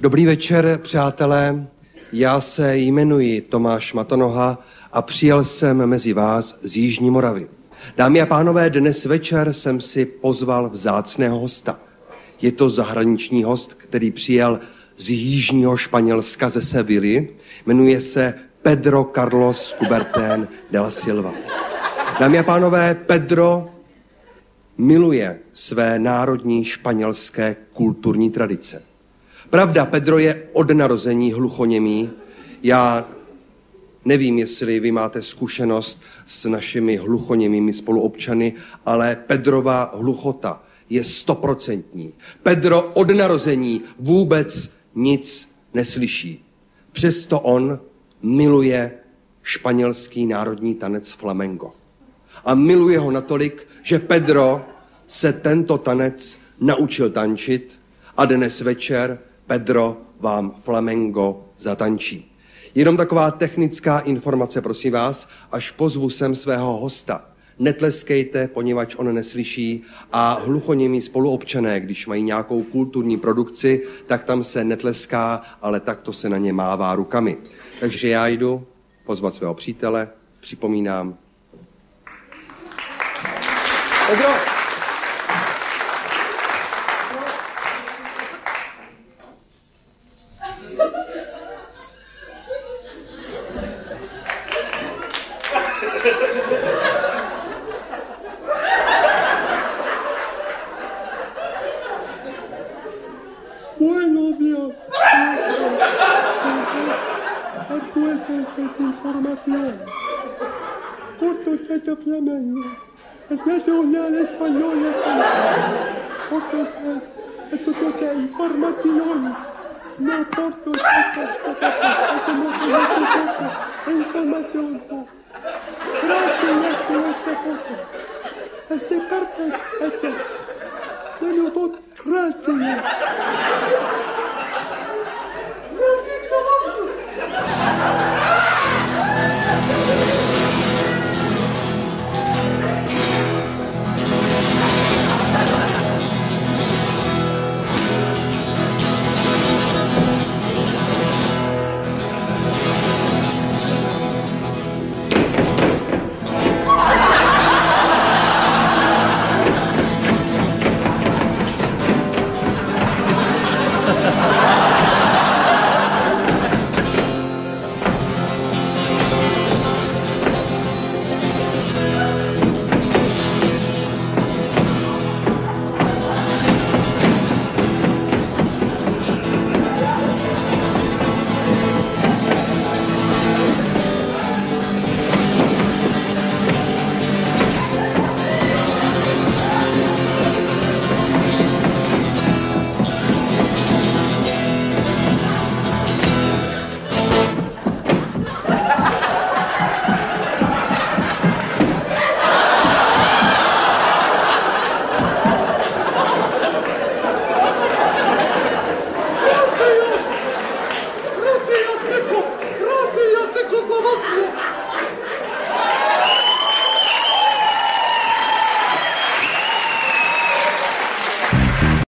Dobrý večer, přátelé. Já se jmenuji Tomáš Matonoha a přijel jsem mezi vás z Jižní Moravy. Dámy a pánové, dnes večer jsem si pozval vzácného hosta. Je to zahraniční host, který přijel z jižního Španělska ze Sevilly. Jmenuje se Pedro Carlos Coubertin de la Silva. Dámy a pánové, Pedro miluje své národní španělské kulturní tradice. Pravda, Pedro je od narození hluchoněmý. Já nevím, jestli vy máte zkušenost s našimi hluchoněmými spoluobčany, ale Pedrova hluchota je stoprocentní. Pedro od narození vůbec nic neslyší. Přesto on miluje španělský národní tanec flamengo. A miluje ho natolik, že Pedro se tento tanec naučil tančit a dnes večer Pedro vám flamengo zatančí. Jenom taková technická informace, prosím vás, až pozvu sem svého hosta. Netleskejte, poněvadž on neslyší a hluchoněmí spoluobčané, když mají nějakou kulturní produkci, tak tam se netleská, ale takto se na ně mává rukami. Takže já jdu pozvat svého přítele, připomínám. Pedro! Buenos días. Esta información. Cortos de Flamengo. Es nacional español. Cortos esto es información. No cortos información. Далее тот кратный.